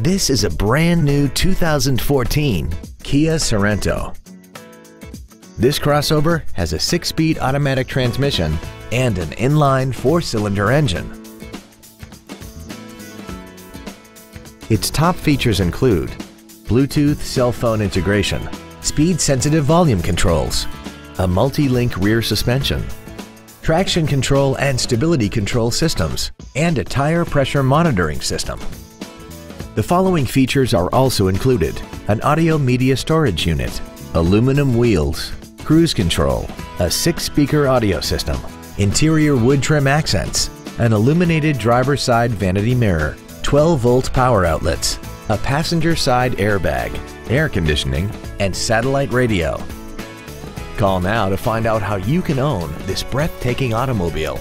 This is a brand new 2014 Kia Sorento. This crossover has a six-speed automatic transmission and an inline four-cylinder engine. Its top features include Bluetooth cell phone integration, speed-sensitive volume controls, a multi-link rear suspension, traction control and stability control systems, and a tire pressure monitoring system. The following features are also included. An audio media storage unit, aluminum wheels, cruise control, a six-speaker audio system, interior wood trim accents, an illuminated driver's side vanity mirror, 12-volt power outlets, a passenger side airbag, air conditioning, and satellite radio. Call now to find out how you can own this breathtaking automobile.